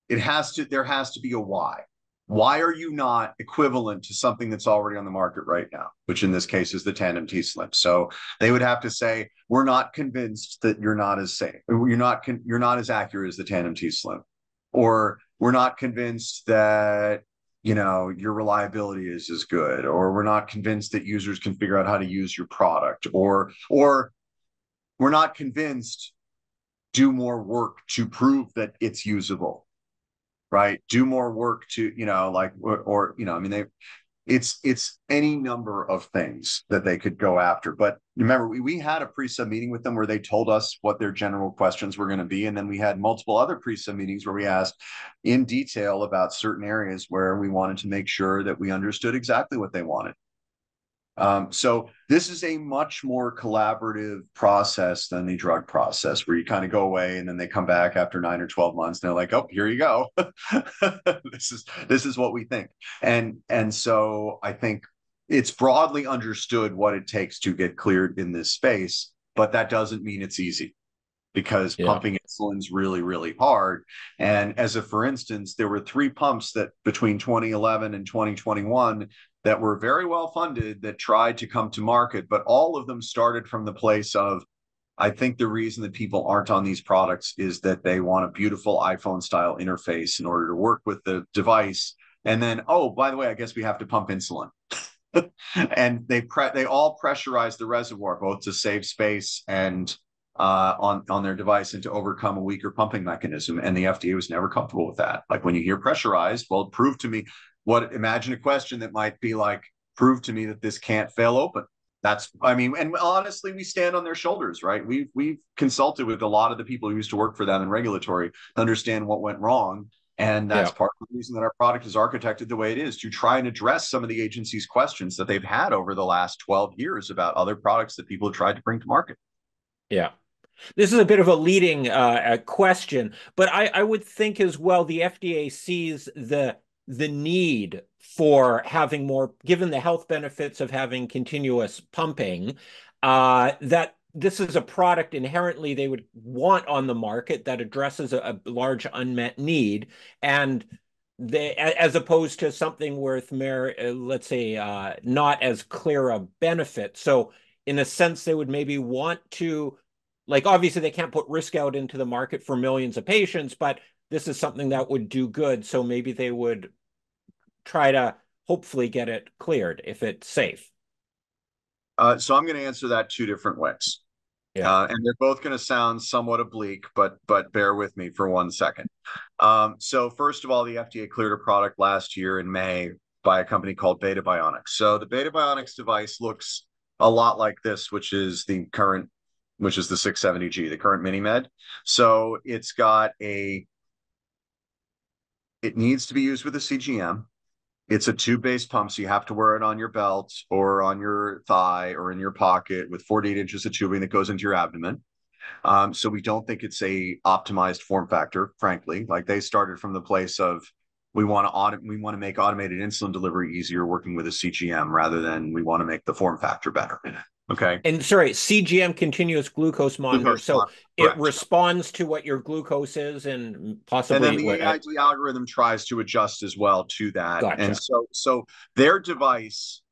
It has to there has to be a why why are you not equivalent to something that's already on the market right now which in this case is the tandem t slim so they would have to say we're not convinced that you're not as safe you're not you're not as accurate as the tandem t slim or we're not convinced that you know your reliability is as good or we're not convinced that users can figure out how to use your product or or we're not convinced do more work to prove that it's usable right? Do more work to you know like or, or you know i mean they it's it's any number of things that they could go after. But remember we, we had a pre-sub meeting with them where they told us what their general questions were going to be. And then we had multiple other pre-sub meetings where we asked in detail about certain areas where we wanted to make sure that we understood exactly what they wanted um, so this is a much more collaborative process than the drug process, where you kind of go away and then they come back after nine or twelve months and they're like, "Oh, here you go. <laughs> this is this is what we think." And and so I think it's broadly understood what it takes to get cleared in this space, but that doesn't mean it's easy because yeah. pumping insulin's really really hard and as a for instance there were three pumps that between 2011 and 2021 that were very well funded that tried to come to market, but all of them started from the place of I think the reason that people aren't on these products is that they want a beautiful iPhone style interface in order to work with the device. And then, oh, by the way, I guess we have to pump insulin. <laughs> and they pre- they all pressurize the reservoir both to save space and uh, on on their device and to overcome a weaker pumping mechanism. And the FDA was never comfortable with that. Like when you hear pressurized, well, prove to me what imagine a question that might be like prove to me that this can't fail open. That's i mean and honestly we stand on their shoulders right? We've we've consulted with a lot of the people who used to work for them in regulatory to understand what went wrong. And that's yeah. part of the reason that our product is architected the way it is to try and address some of the agency's questions that they've had over the last 12 years about other products that people have tried to bring to market. Yeah. This is a bit of a leading uh, question, but I, I would think as well the FDA sees the the need for having more, given the health benefits of having continuous pumping, uh, that this is a product inherently they would want on the market that addresses a, a large unmet need. And they, as opposed to something worth, mer- uh, let's say, uh, not as clear a benefit. So, in a sense, they would maybe want to, like, obviously, they can't put risk out into the market for millions of patients, but this is something that would do good. So maybe they would try to hopefully get it cleared if it's safe. Uh, so I'm going to answer that two different ways. Yeah. Uh, and they're both going to sound somewhat oblique, but but bear with me for one second. Um, so first of all, the FDA cleared a product last year in May by a company called Beta Bionics. So the Beta Bionics device looks a lot like this, which is the current which is the 670G, the current MiniMed. So it's got a, it needs to be used with a CGM. It's a tube-based pump, so you have to wear it on your belt or on your thigh or in your pocket with 48 inches of tubing that goes into your abdomen. Um, so we don't think it's a optimized form factor, frankly. Like they started from the place of we want to audit, we want to make automated insulin delivery easier working with a CGM rather than we want to make the form factor better. Okay. And sorry, CGM continuous glucose monitor. Glucose so it responds to what your glucose is and possibly and then the what, algorithm tries to adjust as well to that. Gotcha. And so so their device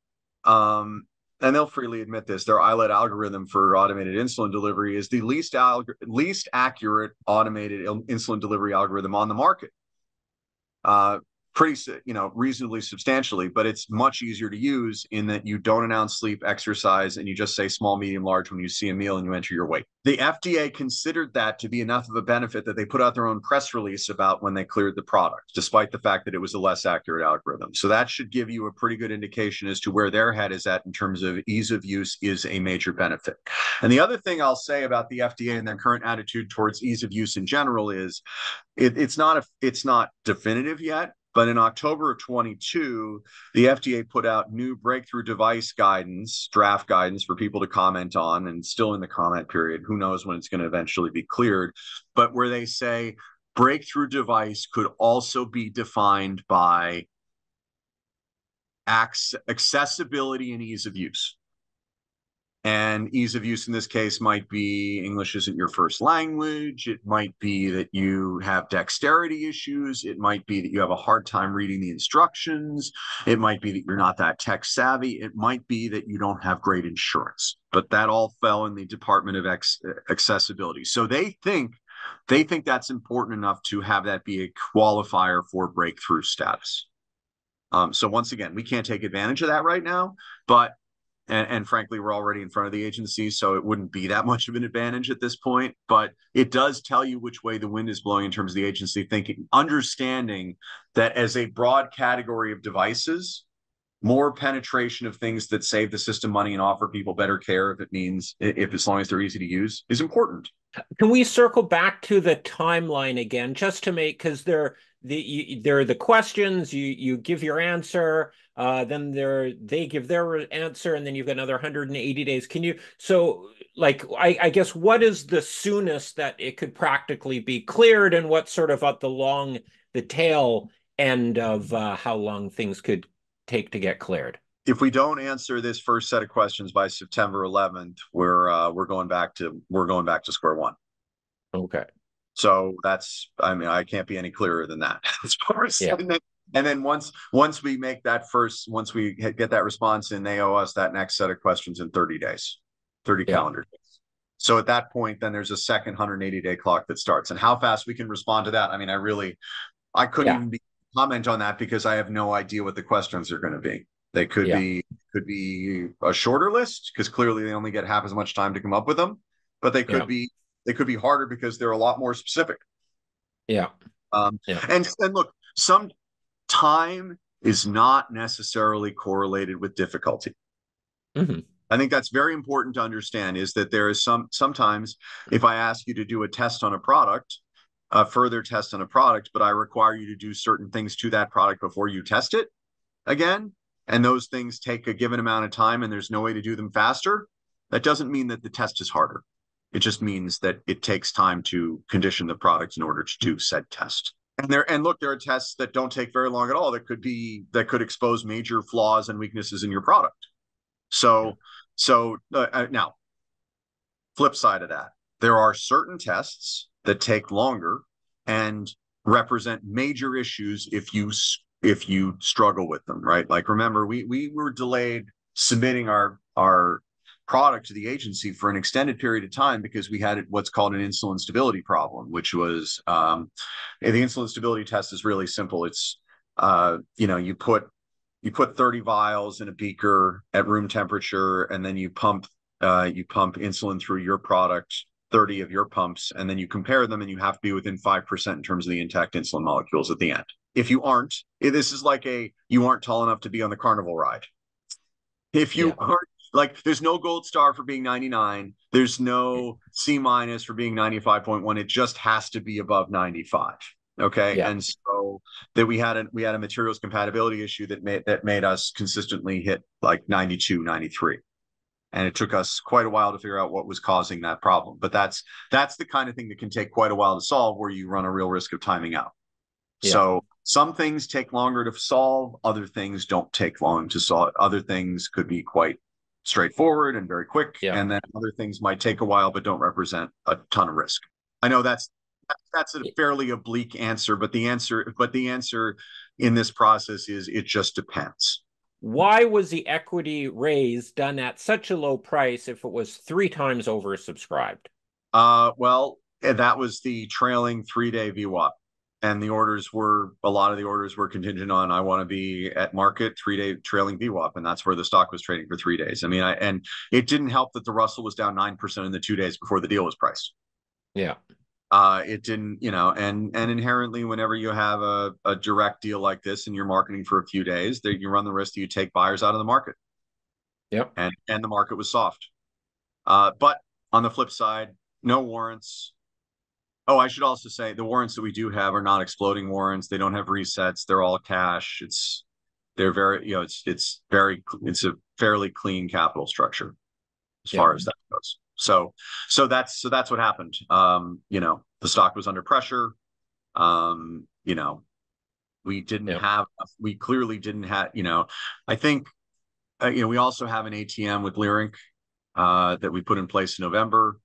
um and they'll freely admit this, their iLet algorithm for automated insulin delivery is the least alg- least accurate automated insulin delivery algorithm on the market. Uh, pretty you know reasonably substantially but it's much easier to use in that you don't announce sleep exercise and you just say small medium large when you see a meal and you enter your weight the fda considered that to be enough of a benefit that they put out their own press release about when they cleared the product despite the fact that it was a less accurate algorithm. So that should give you a pretty good indication as to where their head is at in terms of ease of use is a major benefit. And the other thing i'll say about the fda and their current attitude towards ease of use in general is it, it's not a it's not definitive yet but in October of 22, the FDA put out new breakthrough device guidance, draft guidance for people to comment on, and still in the comment period. Who knows when it's going to eventually be cleared? But where they say breakthrough device could also be defined by accessibility and ease of use. And ease of use in this case might be English isn't your first language. It might be that you have dexterity issues. It might be that you have a hard time reading the instructions. It might be that you're not that tech savvy. It might be that you don't have great insurance. But that all fell in the Department of Accessibility. So they think they think that's important enough to have that be a qualifier for breakthrough status. Um, so once again, we can't take advantage of that right now, but and, and, frankly, we're already in front of the agency, so it wouldn't be that much of an advantage at this point. But it does tell you which way the wind is blowing in terms of the agency thinking, understanding that as a broad category of devices, more penetration of things that save the system money and offer people better care, if it means if as long as they're easy to use, is important. Can we circle back to the timeline again, just to make because there the you, there are the questions you you give your answer uh, then they're they give their answer and then you've got another 180 days can you so like I, I guess what is the soonest that it could practically be cleared and what's sort of at the long the tail end of uh, how long things could take to get cleared if we don't answer this first set of questions by September 11th, we're uh, we're going back to we're going back to square one. Okay. So that's, I mean, I can't be any clearer than that. <laughs> as far as, yeah. And then once once we make that first, once we get that response and they owe us that next set of questions in 30 days, 30 yeah. calendar days. So at that point, then there's a second 180 day clock that starts. And how fast we can respond to that, I mean, I really, I couldn't yeah. even comment on that because I have no idea what the questions are going to be. They could yeah. be could be a shorter list because clearly they only get half as much time to come up with them, but they could be they could be harder because they're a lot more specific. Yeah. Um, yeah. And and look, some time is not necessarily correlated with difficulty. Mm-hmm. I think that's very important to understand. Is that there is some sometimes if I ask you to do a test on a product, a further test on a product, but I require you to do certain things to that product before you test it again, and those things take a given amount of time, and there's no way to do them faster. That doesn't mean that the test is harder. It just means that it takes time to condition the product in order to do said test. And there, and look, there are tests that don't take very long at all. That could be that could expose major flaws and weaknesses in your product. So, so uh, uh now, flip side of that, there are certain tests that take longer and represent major issues if you if you struggle with them. Right? Like remember, we we were delayed submitting our our product to the agency for an extended period of time because we had what's called an insulin stability problem, which was um, the insulin stability test is really simple. It's uh, you know you put you put 30 vials in a beaker at room temperature, and then you pump uh, you pump insulin through your product 30 of your pumps, and then you compare them, and you have to be within 5% in terms of the intact insulin molecules at the end. If you aren't, this is like a you aren't tall enough to be on the carnival ride. If you yeah. aren't like there's no gold star for being 99 there's no c minus for being 95.1 it just has to be above 95 okay? Yeah. and so that we had a we had a materials compatibility issue that made that made us consistently hit like 92 93 and it took us quite a while to figure out what was causing that problem. But that's that's the kind of thing that can take quite a while to solve where you run a real risk of timing out. Yeah. so some things take longer to solve other things don't take long to solve. Other things could be quite straightforward and very quick. Yeah. And then other things might take a while, but don't represent a ton of risk. I know that's that's a fairly oblique answer, but the answer, but the answer in this process is it just depends. why was the equity raise done at such a low price if it was three times oversubscribed? Uh, well, eh, that was the trailing three-day VWAP, and the orders were a lot of the orders were contingent on I want to be at market three-day trailing VWAP, and that's where the stock was trading for three days. I mean, I and it didn't help that the Russell was down nine percent in the two days before the deal was priced. Yeah. Uh, it didn't, you know, and and inherently, whenever you have a, a direct deal like this and you're marketing for a few days, that you run the risk that you take buyers out of the market. Yep. And and the market was soft. Uh, but on the flip side, no warrants. Oh, I should also say the warrants that we do have are not exploding warrants. They don't have resets. They're all cash. It's they're very, you know, it's it's very it's a fairly clean capital structure as far as that goes. So so that's so that's what happened. Um, you know, the stock was under pressure. Um, you know, we didn't yep. have we clearly didn't have, you know, I think uh, you know, we also have an ATM with Leerink uh, that we put in place in November.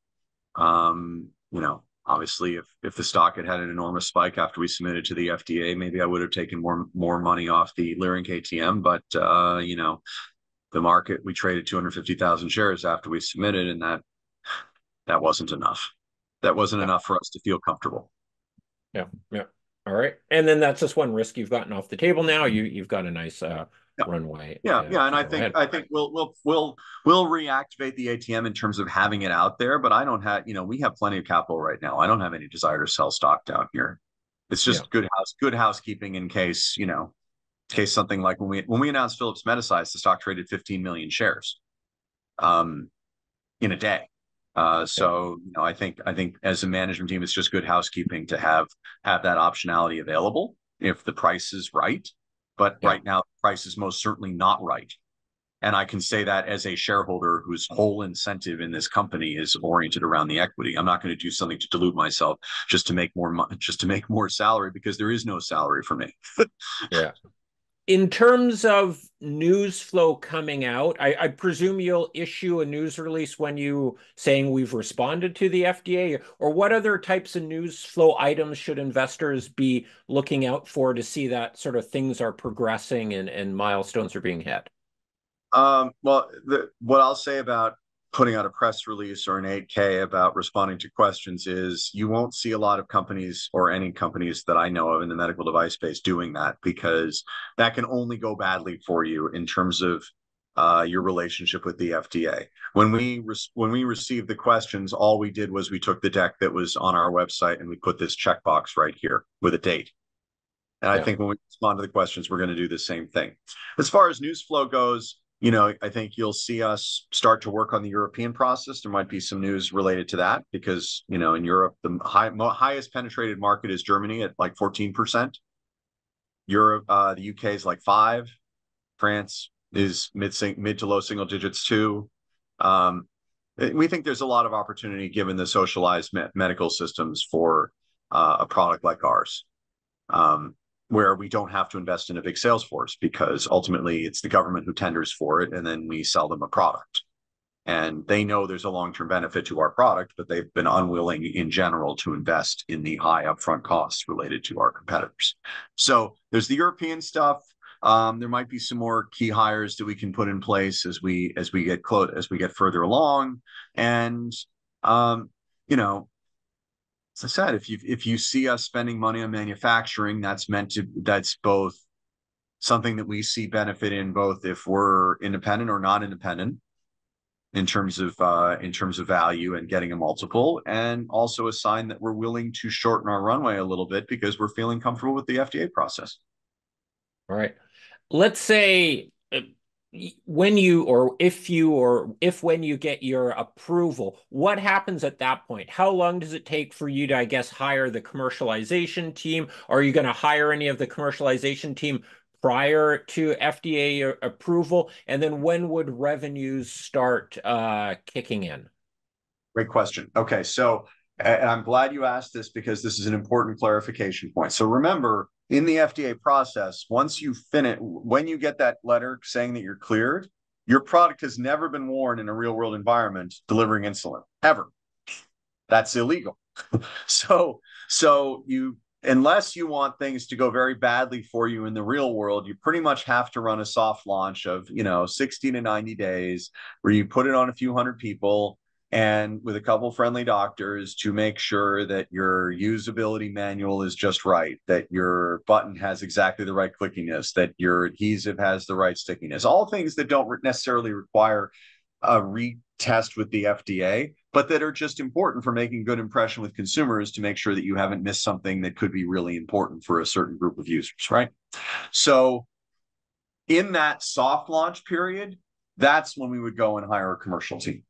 Um, you know, obviously if if the stock had had an enormous spike after we submitted to the FDA, maybe I would have taken more more money off the Leerink ATM, but uh, you know, the market we traded 250,000 shares after we submitted and that that wasn't enough. That wasn't enough for us to feel comfortable. Yeah, yeah. All right, and then that's just one risk you've gotten off the table. Now you you've got a nice uh, yeah. runway. Yeah, uh, yeah, and I think ahead. I think we'll we'll we'll we'll reactivate the ATM in terms of having it out there. But I don't have you know we have plenty of capital right now. I don't have any desire to sell stock down here. It's just yeah. good house good housekeeping in case you know in case something like when we when we announced Phillips Medisize, the stock traded 15 million shares, um, in a day. Uh, so you know, I think I think as a management team, it's just good housekeeping to have have that optionality available if the price is right. But yeah. right now, the price is most certainly not right. And I can say that as a shareholder whose whole incentive in this company is oriented around the equity. I'm not going to do something to dilute myself just to make more money, just to make more salary because there is no salary for me. <laughs> yeah in terms of news flow coming out, I, I, presume you'll issue a news release when you saying we've responded to the FDA, or what other types of news flow items should investors be looking out for to see that sort of things are progressing and, and milestones are being hit? Um, well, the, what I'll say about putting out a press release or an 8K about responding to questions is you won't see a lot of companies or any companies that I know of in the medical device space doing that because that can only go badly for you in terms of uh, your relationship with the FDA. When we re- when we received the questions, all we did was we took the deck that was on our website and we put this checkbox right here with a date. And yeah. I think when we respond to the questions, we're going to do the same thing. As far as news flow goes, you know, I think you'll see us start to work on the European process. There might be some news related to that because, you know, in Europe, the high, highest penetrated market is Germany at like 14%. Europe, uh, the UK is like five. France is mid mid to low single digits too. Um, we think there's a lot of opportunity given the socialized me- medical systems for uh, a product like ours. Um, where we don't have to invest in a big sales force because ultimately it's the government who tenders for it and then we sell them a product. And they know there's a long-term benefit to our product but they've been unwilling in general to invest in the high upfront costs related to our competitors. So there's the european stuff. Um, there might be some more key hires that we can put in place as we as we get close as we get further along. And um, you know as I said, if you if you see us spending money on manufacturing, that's meant to that's both something that we see benefit in both if we're independent or not independent in terms of uh, in terms of value and getting a multiple, and also a sign that we're willing to shorten our runway a little bit because we're feeling comfortable with the FDA process. All right. Let's say when you or if you or if when you get your approval what happens at that point? How long does it take for you to i guess hire the commercialization team? Are you going to hire any of the commercialization team prior to fda approval? And then when would revenues start uh, kicking in? Great question. Okay so and i'm glad you asked this because this is an important clarification point. So remember in the FDA process, once you finish, when you get that letter saying that you're cleared, your product has never been worn in a real world environment delivering insulin ever. That's illegal. <laughs> so, so you unless you want things to go very badly for you in the real world, you pretty much have to run a soft launch of, you know, 60 to 90 days where you put it on a few hundred people and with a couple friendly doctors to make sure that your usability manual is just right, that your button has exactly the right clickiness, that your adhesive has the right stickiness, all things that don't necessarily require a retest with the FDA, but that are just important for making good impression with consumers to make sure that you haven't missed something that could be really important for a certain group of users, right? So in that soft launch period, that's when we would go and hire a commercial team.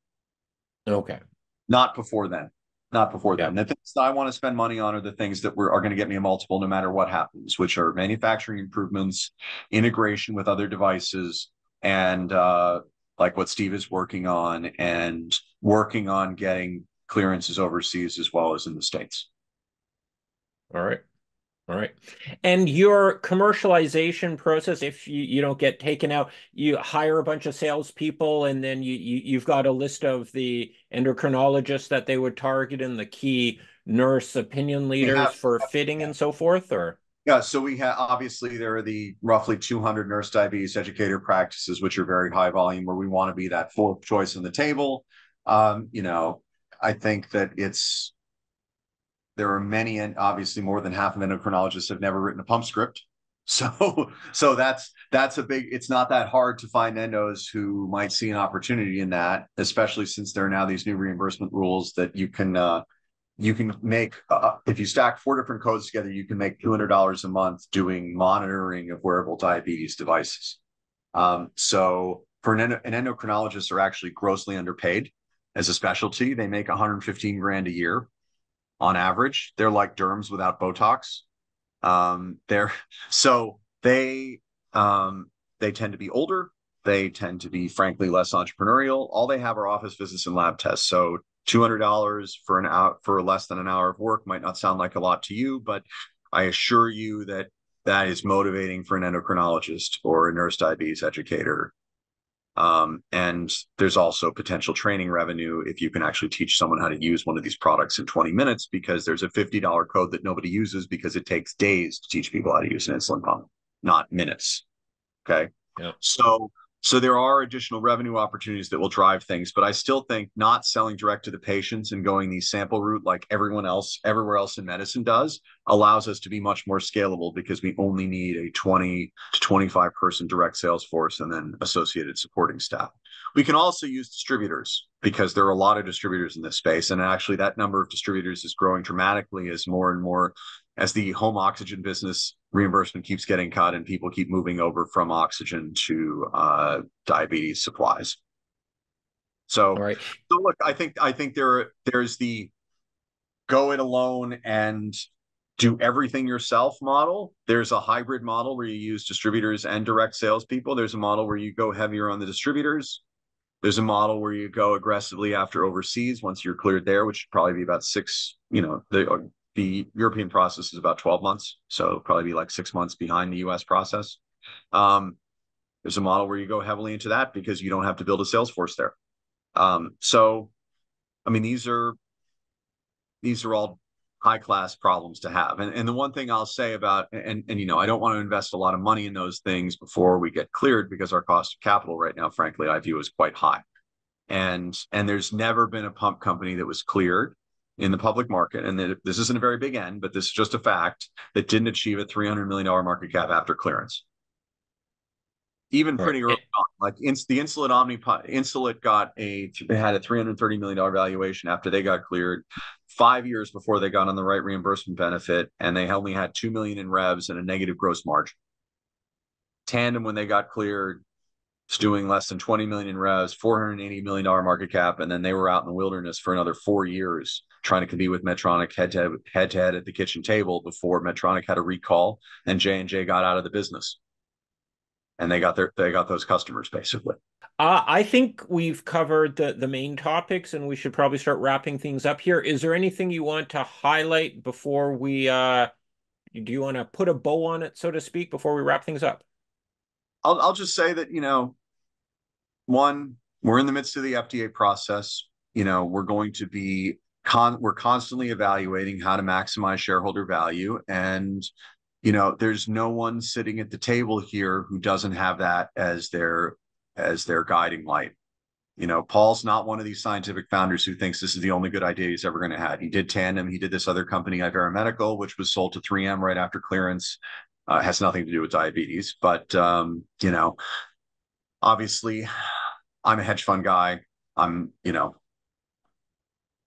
Okay. Not before then. Not before Yeah. then. The things that I want to spend money on are the things that were, are going to get me a multiple no matter what happens, which are manufacturing improvements, integration with other devices, and uh, like what Steve is working on, and working on getting clearances overseas as well as in the States. All right. All right. And your commercialization process, if you, you don't get taken out, you hire a bunch of salespeople and then you, you you've got a list of the endocrinologists that they would target and the key nurse opinion leaders have- for fitting and so forth, or Yeah, so we have obviously there are the roughly 200 nurse diabetes educator practices, which are very high volume, where we want to be that fourth choice on the table. Um, you know, I think that it's there are many, and obviously more than half of endocrinologists have never written a pump script. <laughs> So, so that's that's a big. It's not that hard to find endos who might see an opportunity in that, especially since there are now these new reimbursement rules that you can uh, you can make uh, if you stack four different codes together, you can make two hundred dollars a month doing monitoring of wearable diabetes devices. Um, so for an, endo- an endocrinologist, are actually grossly underpaid as a specialty. They make 115 grand a year on average. They're like derms without Botox. Um, they're <laughs> so they um, they tend to be older. They tend to be frankly less entrepreneurial. All they have are office visits and lab tests. So two hundred dollars for an hour for less than an hour of work might not sound like a lot to you, but I assure you that that is motivating for an endocrinologist or a nurse diabetes educator. Um, and there's also potential training revenue if you can actually teach someone how to use one of these products in 20 minutes because there's a $50 code that nobody uses because it takes days to teach people how to use an insulin pump, not minutes. Okay. Yeah. So so there are additional revenue opportunities that will drive things, but I still think not selling direct to the patients and going the sample route like everyone else, everywhere else in medicine does, allows us to be much more scalable because we only need a 20 to 25 person direct sales force and then associated supporting staff. We can also use distributors because there are a lot of distributors in this space. And actually, that number of distributors is growing dramatically as more and more as the home oxygen business reimbursement keeps getting cut and people keep moving over from oxygen to uh, diabetes supplies. So, right. so look, I think I think there are there's the go it alone and do everything yourself model. There's a hybrid model where you use distributors and direct salespeople. There's a model where you go heavier on the distributors. There's a model where you go aggressively after overseas once you're cleared there, which should probably be about six. You know, the the European process is about 12 months, so probably be like six months behind the US process. Um, there's a model where you go heavily into that because you don't have to build a sales force there. Um, so, I mean, these are these are all high class problems to have. And, and the one thing I'll say about and and you know, I don't want to invest a lot of money in those things before we get cleared because our cost of capital right now, frankly, I view is quite high. And and there's never been a pump company that was cleared in the public market, and that this isn't a very big end, but this is just a fact that didn't achieve a $300 million market cap after clearance. Even pretty Right. early on, like ins- the Insulet Omni, Insulet got a they had a $330 million valuation after they got cleared, five years before they got on the right reimbursement benefit, and they only had two million in revs and a negative gross margin. Tandem, when they got cleared, was doing less than 20 million in revs, 480 million dollar market cap, and then they were out in the wilderness for another four years trying to compete with Medtronic head to head, head to head at the kitchen table before Medtronic had a recall and J and J got out of the business, and they got their they got those customers basically. Uh, I think we've covered the, the main topics and we should probably start wrapping things up here. Is there anything you want to highlight before we, uh, do you want to put a bow on it, so to speak, before we wrap things up? I'll I'll just say that you know, one we're in the midst of the FDA process. You know, we're going to be con we're constantly evaluating how to maximize shareholder value. And you know there's no one sitting at the table here who doesn't have that as their as their guiding light. You know paul's not one of these scientific founders who thinks this is the only good idea he's ever going to have. He did tandem. He did this other company ivera medical which was sold to 3m right after clearance uh, has nothing to do with diabetes but um, you know obviously i'm a hedge fund guy i'm you know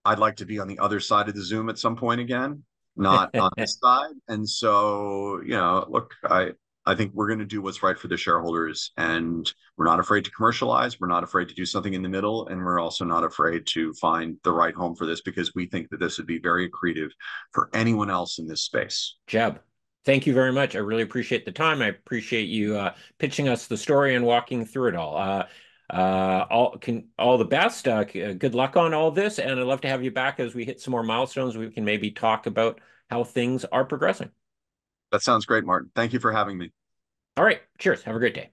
I'd like to be on the other side of the Zoom at some point again, not <laughs> on this side. And so, you know, look, I I think we're going to do what's right for the shareholders, and we're not afraid to commercialize. We're not afraid to do something in the middle, and we're also not afraid to find the right home for this because we think that this would be very accretive for anyone else in this space. Jeb, thank you very much. I really appreciate the time. I appreciate you uh, pitching us the story and walking through it all. Uh, uh, all can all the best. Uh, good luck on all this, and I'd love to have you back as we hit some more milestones. We can maybe talk about how things are progressing. That sounds great, Martin. Thank you for having me. All right. Cheers. Have a great day.